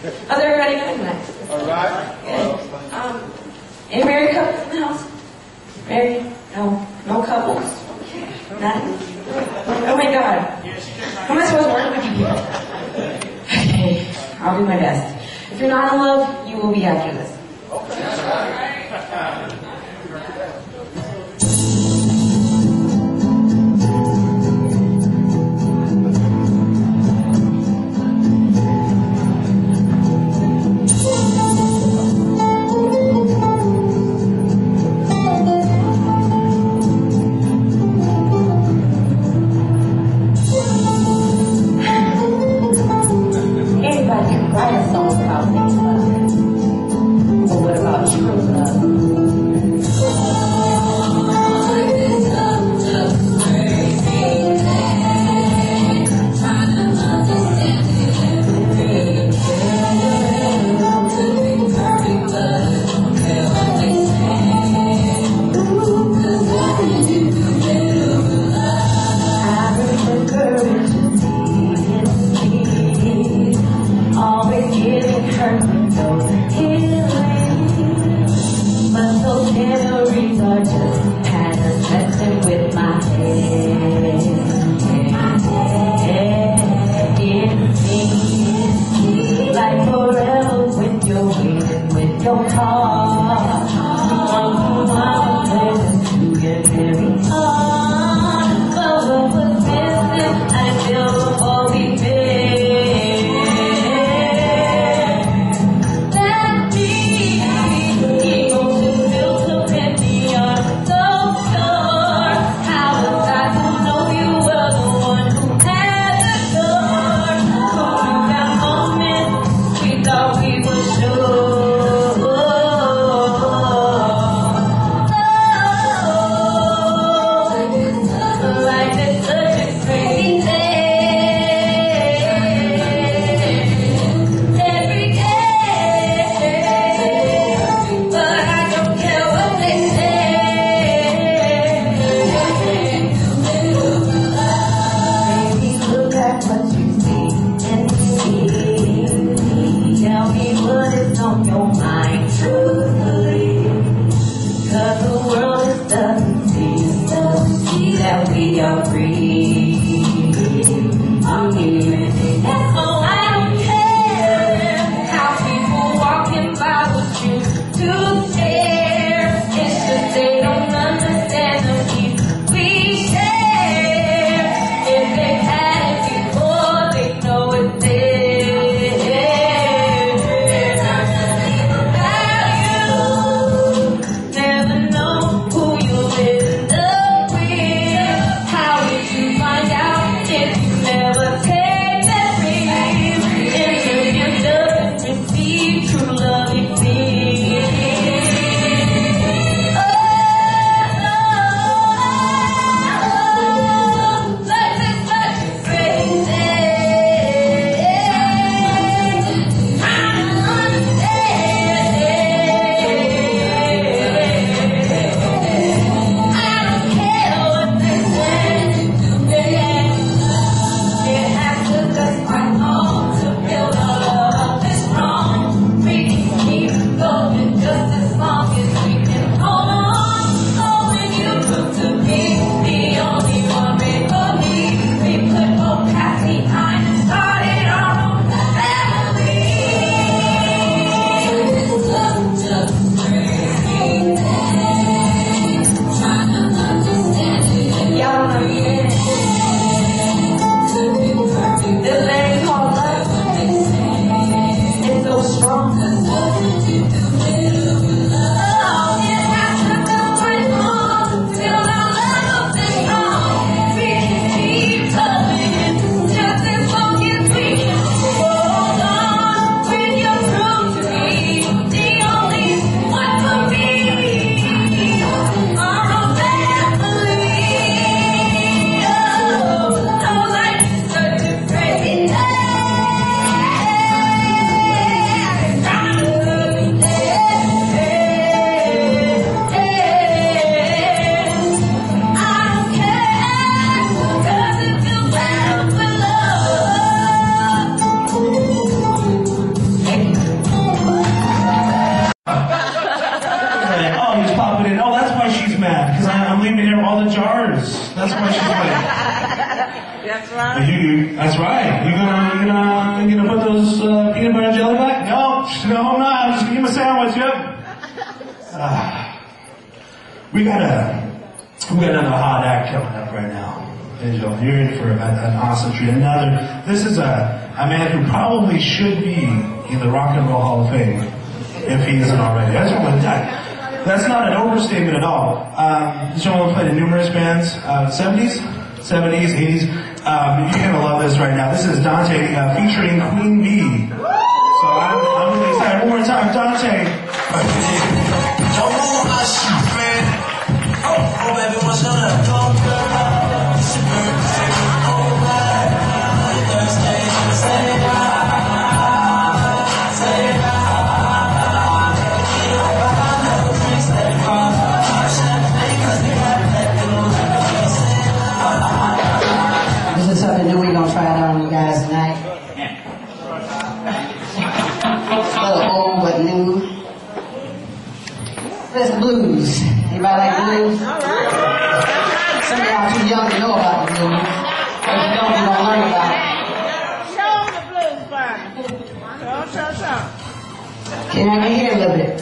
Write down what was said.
How's everybody doing tonight? All right. Good. Um, any married couples in the house? Married? No. No couples? None? Oh my God. How am I supposed to work with you people? Okay, I'll do my best. If you're not in love, you will be after this. are free. I'm here. That's right. You, that's right. You gonna, you gonna, you gonna put those uh, peanut butter and jelly back? No, no, I'm not. I'm just gonna eat my sandwich. Yep. Ah. we got a, we got another hot act coming up right now. Angel, you're in for an awesome treat. Another. This is a, a man who probably should be in the Rock and Roll Hall of Fame if he isn't already. I just want to die. That's not an overstatement at all. Um, this gentleman played in numerous bands, uh, 70s, 70s, 80s. Um, you're gonna love this right now. This is Dante uh, featuring Queen Bee. So I'm, I'm really excited. One more time, Dante. Man. Oh, hope everyone's gonna go, The blues. Anybody like blues? Some of y'all too young to know about the blues. If you don't, you're gonna learn about it. Show the blues, Barney. Show, show, show. Can I hear a little bit?